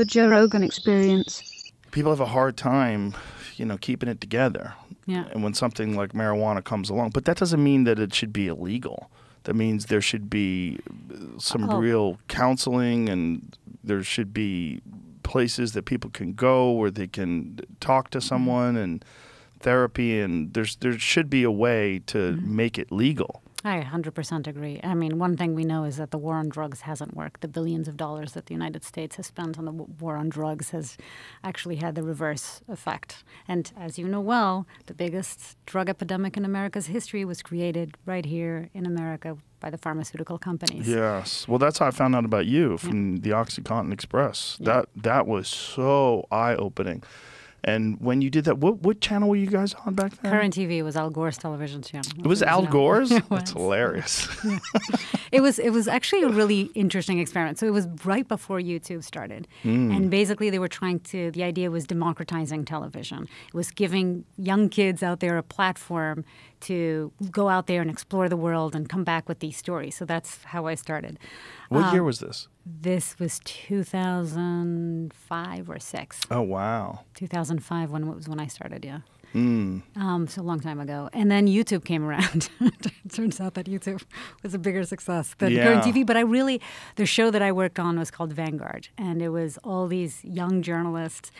The Joe Rogan Experience. People have a hard time, you know, keeping it together. Yeah. And when something like marijuana comes along, but that doesn't mean that it should be illegal. That means there should be some Oh. real counseling and there should be places that people can go where they can talk Mm-hmm. to someone and therapy and there's there should be a way to Mm-hmm. make it legal. I 100% agree. I mean, one thing we know is that the war on drugs hasn't worked. The billions of dollars that the United States has spent on the war on drugs has actually had the reverse effect. And as you know well, the biggest drug epidemic in America's history was created right here in America by the pharmaceutical companies. Yes. Well, that's how I found out about you from the OxyContin Express. That that was so eye opening. And when you did that, what what channel were you guys on back then? Current TV was Al Gore's television channel. It was Al. Gore's. It That's was. hilarious. It was it was actually a really interesting experiment. So it was right before YouTube started, hmm. and basically they were trying to. The idea was democratizing television. It was giving young kids out there a platform to go out there and explore the world and come back with these stories. So that's how I started. what Um, year was this? This was 2005 or six. Oh wow. 2005 when it was when I started. Yeah. Mm. Um, so a long time ago. And then YouTube came around. it turns out that YouTube was a bigger success than current TV. But I really, the show that I worked on was called Vanguard. And it was all these young journalists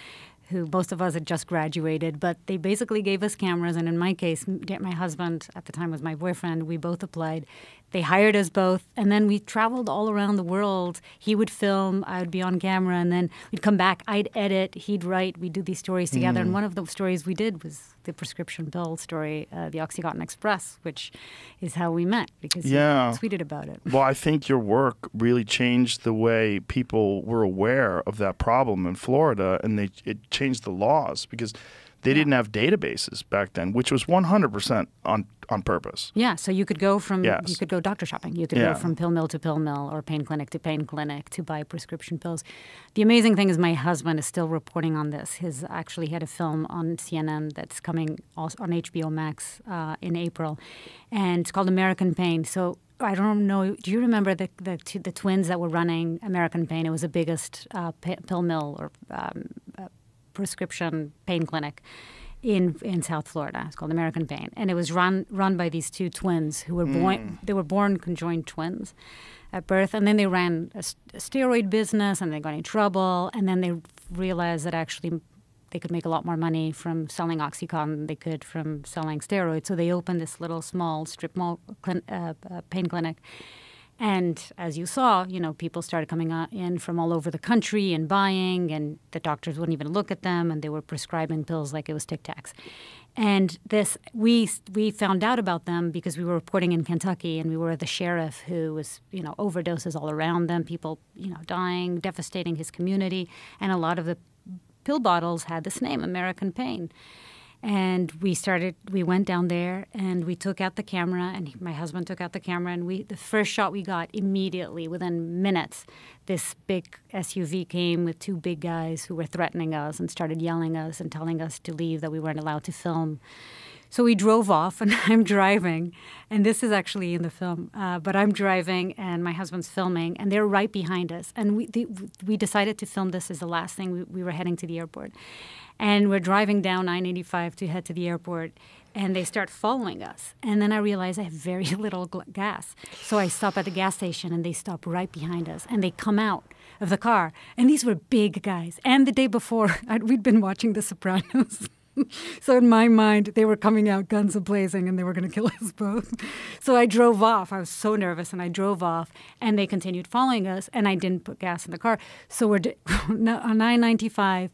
who most of us had just graduated, but they basically gave us cameras. And in my case, my husband at the time was my boyfriend. We both applied. They hired us both, and then we traveled all around the world. He would film, I would be on camera, and then we'd come back. I'd edit, he'd write. We'd do these stories together. And one of the stories we did was the prescription pill story, uh, the OxyContin Express, which is how we met because Yeah. tweeted about it. Well, I think your work really changed the way people were aware of that problem in Florida, and they it changed the laws because they didn't have databases back then, which was 100% on on purpose. Yeah, so you could go from Yes. you could go doctor shopping. You could Yeah. go from pill mill to pill mill or pain clinic to pain clinic to buy prescription pills. The amazing thing is my husband is still reporting on this. His actually had a film on CNN that's coming also on HBO Max uh, in April, and it's called American Pain. So I don't know. Do you remember the the, the twins that were running American Pain? It was the biggest uh, pi- pill mill or um, uh, prescription pain clinic in in South Florida. It's called American Pain, and it was run run by these two twins who were born. They were born conjoined twins at birth, and then they ran a steroid business, and they got in trouble, and then they realized that actually they could make a lot more money from selling OxyContin than they could from selling steroids. So they opened this little small strip mall clin- uh, uh, pain clinic. And as you saw, you know, people started coming uh, in from all over the country and buying, and the doctors wouldn't even look at them, and they were prescribing pills like it was Tic Tacs. And this, we we found out about them because we were reporting in Kentucky, and we were the sheriff who was, you know, overdoses all around them, people, you know, dying, devastating his community, and a lot of the pill bottles had this name, American Pain. And we started, we went down there and we took out the camera, and my husband took out the camera. And we, the first shot we got immediately, within minutes, this big SUV came with two big guys who were threatening us and started yelling us and telling us to leave, that we weren't allowed to film. So we drove off, and I'm driving, and this is actually in the film. Uh, but I'm driving, and my husband's filming, and they're right behind us. And we the, we decided to film this as the last thing. We, we were heading to the airport, and we're driving down 985 to head to the airport. And they start following us, and then I realize I have very little gas. So I stop at the gas station, and they stop right behind us, and they come out of the car. And these were big guys. And the day before, I'd, we'd been watching The Sopranos. so in my mind, they were coming out guns a blazing and they were going to kill us both. So I drove off. I was so nervous and I drove off and they continued following us and I didn't put gas in the car. So we're on 995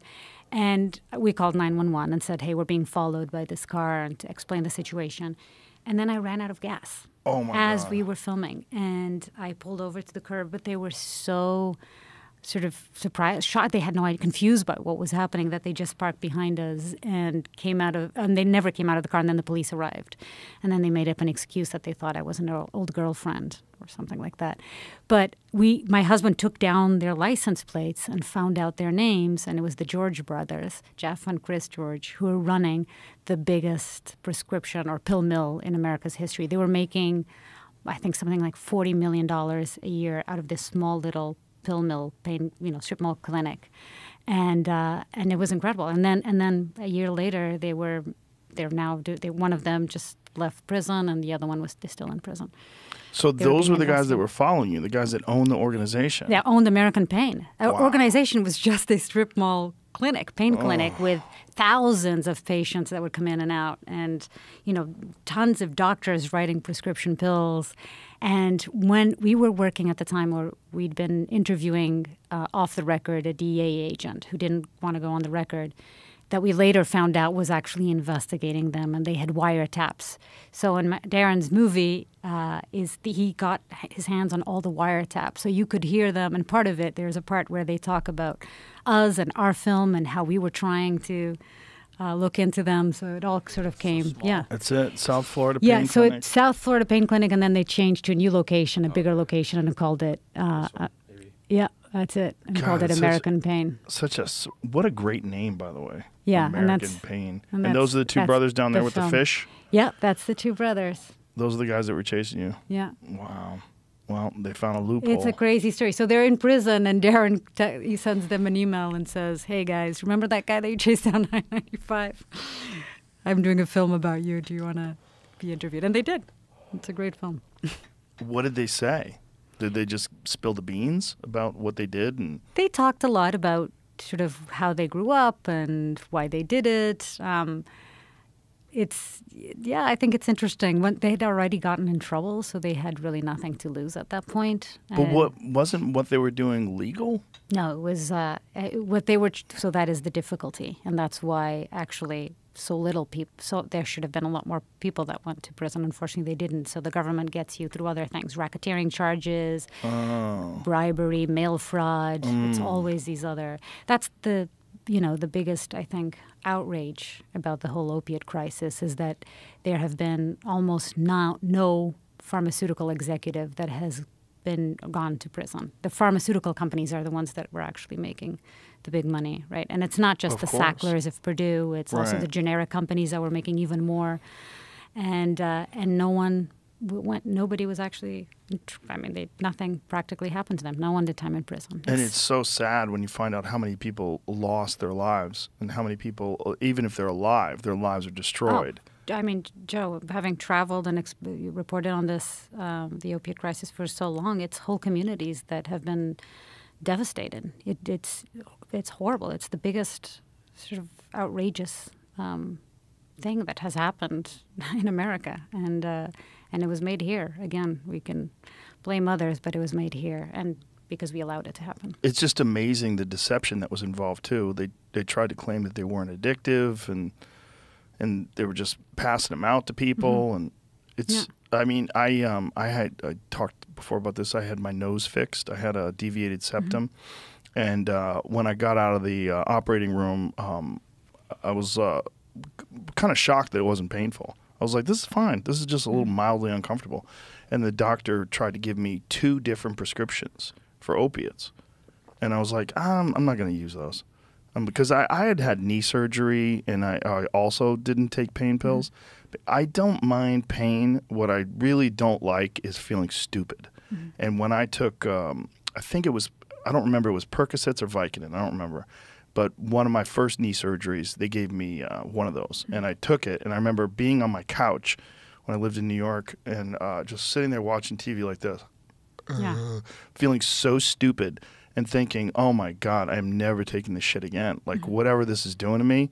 and we called 911 and said, hey, we're being followed by this car and to explain the situation. And then I ran out of gas Oh my as God. we were filming and I pulled over to the curb, but they were so sort of surprised, shocked. They had no idea, confused by what was happening, that they just parked behind us and came out of, and they never came out of the car. And then the police arrived. And then they made up an excuse that they thought I was an old girlfriend or something like that. But we, my husband took down their license plates and found out their names. And it was the George brothers, Jeff and Chris George, who were running the biggest prescription or pill mill in America's history. They were making, I think, something like $40 million a year out of this small little pill mill pain, you know, strip mall clinic, and uh, and it was incredible. And then and then a year later, they were they're now do, they, one of them just left prison, and the other one was still in prison. So They those being were the guys that were following you, the guys that owned the organization. They owned American Pain. Our organization was just a strip mall clinic, pain clinic, with thousands of patients that would come in and out, and you know, tons of doctors writing prescription pills. And when we were working at the time, where we'd been interviewing uh, off the record a DEA agent who didn't want to go on the record, that we later found out was actually investigating them, and they had wiretaps. So in Darren's movie, uh, is the, he got his hands on all the wiretaps, so you could hear them. And part of it, there's a part where they talk about us and our film and how we were trying to uh, look into them. So it all sort of came, yeah. That's it. South Florida Yeah, Pain so Clinic. it's South Florida Pain Clinic, and then they changed to a new location, a bigger location, and called it. Uh, uh, yeah, that's it, and God, called it it's such- American Pain. Such a what a great name, by the way. Yeah, and American that's- Pain. and And, those are the two brothers down there the with film. the fish. Yeah, that's the two brothers. Those are the guys that were chasing you. Yeah. Wow. Well, they found a loophole. It's a crazy story. So they're in prison, and Darren he sends them an email and says, "Hey guys, remember that guy that you chased down 995? I'm doing a film about you. Do you want to be interviewed?" And they did. It's a great film. what did they say? Did they just spill the beans about what they did? And They talked a lot about sort of how they grew up and why they did it. Um, it's yeah, I think it's interesting. When they had already gotten in trouble, so they had really nothing to lose at that point. but what wasn't what they were doing legal? No, it was uh, what they were. So that is the difficulty, and that's why actually so little people. So there should have been a lot more people that went to prison. Unfortunately, they didn't. So the government gets you through other things: racketeering charges, Oh. bribery, mail fraud. It's Mm. always these other. That's the you know the biggest I think outrage about the whole opiate crisis is that there have been almost no, no pharmaceutical executive that has been gone to prison. The pharmaceutical companies are the ones that were actually making the big money, right? And it's not just Of the course. Sacklers of Purdue; it's also the generic companies that were making even more. And uh, and no one went. Nobody was actually. I mean, they nothing practically happened to them. No one did time in prison. And it's so sad when you find out how many people lost their lives and how many people, even if they're alive, their lives are destroyed. Oh, I mean, Joe, having traveled and exp- reported on this, um, the opiate crisis for so long, it's whole communities that have been devastated. It, it's it's horrible. It's the biggest sort of outrageous um, thing that has happened in America, and uh, and it was made here. Again, we can blame others, but it was made here, and because we allowed it to happen. It's just amazing the deception that was involved too. They they tried to claim that they weren't addictive and and they were just passing them out to people and it's I mean I um I had I talked before about this. I had my nose fixed. I had a deviated septum, and uh, when I got out of the uh, operating room, um, I was uh, kind of shocked that it wasn't painful. I was like, "This is fine. This is just a little mildly uncomfortable." And the doctor tried to give me two different prescriptions for opiates, and I was like, um, "I'm not going to use those." Um, because I, I had had knee surgery and I, I also didn't take pain pills. But I don't mind pain. What I really don't like is feeling stupid. And when I took, um, I think it was, I don't remember, it was Percocets or Vicodin. I don't remember. But one of my first knee surgeries, they gave me uh, one of those. And I took it. And I remember being on my couch when I lived in New York and uh, just sitting there watching TV like this Yeah. feeling so stupid and thinking, "Oh my God, I am never taking this shit again." Like Mm-hmm. whatever this is doing to me.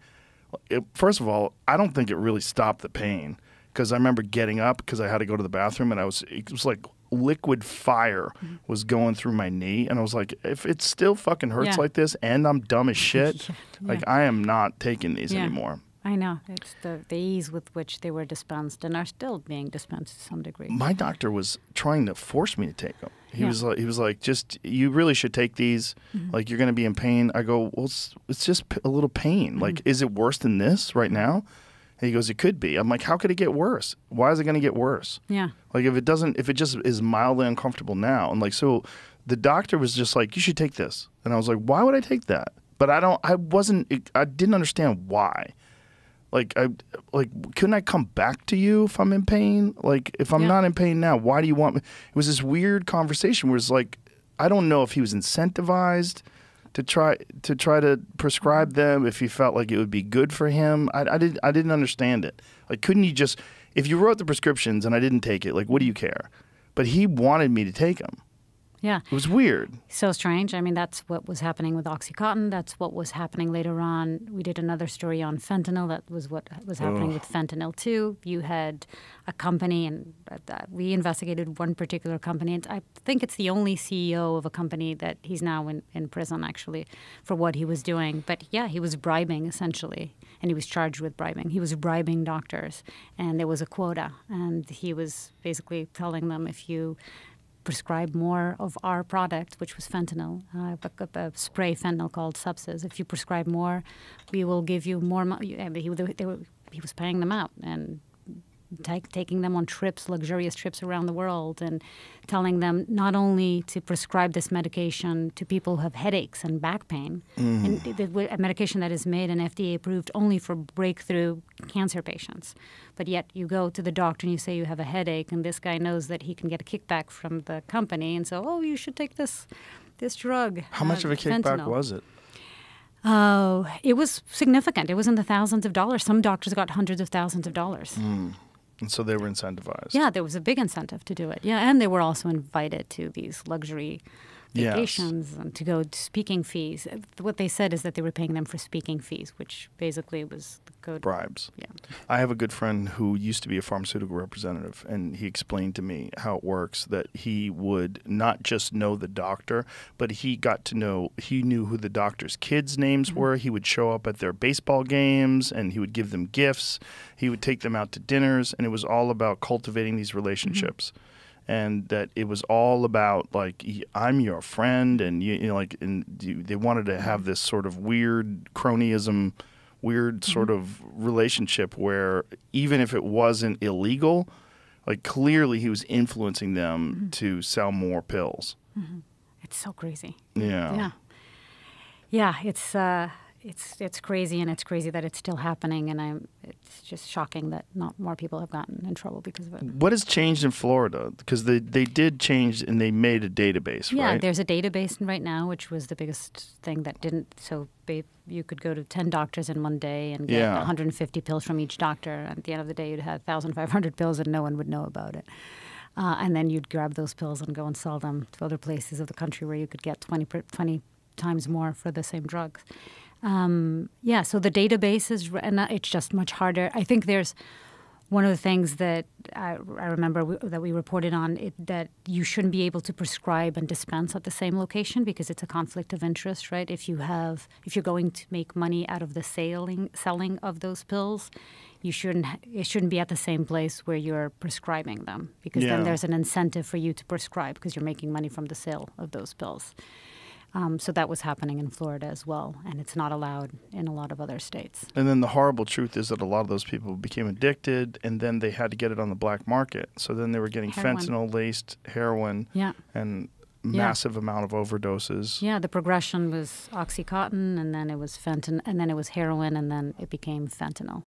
It, first of all, I don't think it really stopped the pain because I remember getting up because I had to go to the bathroom and I was it was like liquid fire Mm-hmm. was going through my knee and I was like, if it still fucking hurts Yeah. like this and I'm dumb as shit, Yeah. like I am not taking these Yeah. anymore. I know. It's the, the ease with which they were dispensed and are still being dispensed to some degree. my doctor was trying to force me to take them. He Yeah. was like, he was like, just you really should take these. Mm-hmm. Like you're going to be in pain. I go, well, it's, it's just p- a little pain. Mm-hmm. Like, is it worse than this right now? And he goes, it could be. I'm like, how could it get worse? Why is it going to get worse? Yeah. Like if it doesn't, if it just is mildly uncomfortable now, and like so, the doctor was just like, you should take this, and I was like, why would I take that? But I don't, I wasn't, I didn't understand why. Like I, like couldn't I come back to you if I'm in pain? Like if I'm Yeah. not in pain now, why do you want me? It was this weird conversation where it's like, I don't know if he was incentivized to try to try to prescribe them if he felt like it would be good for him. I, I didn't I didn't understand it. Like, couldn't you just if you wrote the prescriptions and I didn't take it, like, what do you care? But he wanted me to take them. Yeah. It was weird. So strange. I mean, that's what was happening with Oxycontin. That's what was happening later on. We did another story on fentanyl. That was what was happening with fentanyl, too. You had a company, and uh, we investigated one particular company. And I think it's the only CEO of a company that he's now in, in prison, actually, for what he was doing. But yeah, he was bribing, essentially. And he was charged with bribing. He was bribing doctors. And there was a quota. And he was basically telling them if you prescribe more of our product, which was fentanyl, uh, a, a, spray fentanyl called Subsys. If you prescribe more, we will give you more money. He, he was paying them out, and take, taking them on trips, luxurious trips around the world, and telling them not only to prescribe this medication to people who have headaches and back pain, mm. and a medication that is made and FDA approved only for breakthrough cancer patients. But yet you go to the doctor and you say you have a headache, and this guy knows that he can get a kickback from the company, and so oh, you should take this this drug. How much uh, of a kickback fentanyl. was it? Oh, it was significant. It was in the thousands of dollars. Some doctors got hundreds of thousands of dollars. Mm. And so they were incentivized. Yeah, there was a big incentive to do it. Yeah, and they were also invited to these luxury vacations yes. and to go to speaking fees. What they said is that they were paying them for speaking fees, which basically was the code. Bribes. Yeah. I have a good friend who used to be a pharmaceutical representative, and he explained to me how it works that he would not just know the doctor, but he got to know, he knew who the doctor's kids' names mm-hmm. were. He would show up at their baseball games and he would give them gifts. He would take them out to dinners, and it was all about cultivating these relationships. Mm-hmm and that it was all about like I'm your friend, and you, you know, like, and they wanted to have this sort of weird cronyism, weird mm-hmm. sort of relationship where even if it wasn't illegal, like clearly he was influencing them mm-hmm. to sell more pills. Mm-hmm. It's so crazy. Yeah. Yeah. Yeah. It's. Uh, it's it's crazy, and it's crazy that it's still happening, and I'm it's just shocking that not more people have gotten in trouble because of it. What has changed in Florida? Because they they did change and they made a database, yeah, right? there's a database right now, which was the biggest thing that didn't. So you could go to ten doctors in one day and get yeah. 150 pills from each doctor. At the end of the day, you'd have 1,500 pills, and no one would know about it. Uh, and then you'd grab those pills and go and sell them to other places of the country where you could get 20, 20 times more for the same drugs. Um, yeah, so the database is, and it's just much harder. I think there's one of the things that I, I remember we, that we reported on it, that you shouldn't be able to prescribe and dispense at the same location because it's a conflict of interest, right? If you have, if you're going to make money out of the selling selling of those pills, you shouldn't it shouldn't be at the same place where you're prescribing them because yeah. then there's an incentive for you to prescribe because you're making money from the sale of those pills. Um, so that was happening in Florida as well, and it's not allowed in a lot of other states. And then the horrible truth is that a lot of those people became addicted, and then they had to get it on the black market. So then they were getting fentanyl laced heroin, yeah. and massive yeah. amount of overdoses. Yeah, the progression was oxycontin, and then it was fentanyl, and then it was heroin, and then it became fentanyl.